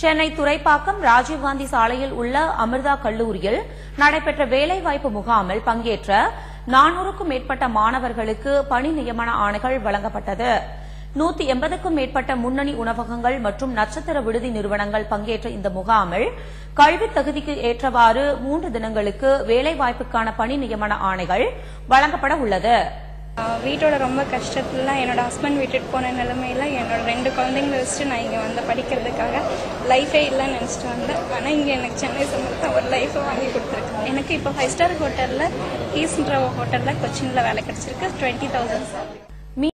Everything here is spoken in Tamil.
சென்னை துறைப்பாக்கம் ராஜீவ்காந்தி சாலையில் உள்ள அமிர்தா கல்லூரியில் நடைபெற்ற வேலைவாய்ப்பு முகாமில் பங்கேற்ற நானூறுக்கும் மேற்பட்ட மாணவர்களுக்கு பணி நியமன ஆணைகள் வழங்கப்பட்டது. நூத்தி எண்பதுக்கும் மேற்பட்ட முன்னணி உணவகங்கள் மற்றும் நட்சத்திர விடுதி நிறுவனங்கள் பங்கேற்ற இந்த முகாமில் கல்வித் தகுதிக்கு ஏற்றவாறு மூன்று தினங்களுக்கு வேலைவாய்ப்புக்கான பணி நியமன ஆணைகள் வழங்கப்பட உள்ளது. வீட்டோட ரொம்ப கஷ்டத்துல என்னோட ஹஸ்பண்ட் விட்டுட்டு போன நிலைமையில என்னோட ரெண்டு குழந்தைங்களை வச்சுட்டு நான் இங்கே வந்து படிக்கிறதுக்காக லைஃபே இல்லைன்னு நினச்சிட்டு வந்தேன். ஆனால் இங்கே எனக்கு சென்னை சமூகத்தை ஒரு லைஃபை வாங்கி கொடுத்துருக்கேன் எனக்கு இப்போ ஃபைவ் ஸ்டார் ஹோட்டலில் ஈஸ்ன்ற ஹோட்டலில் கொச்சினில் வேலை கிடச்சிருக்கு. Twenty thousand sir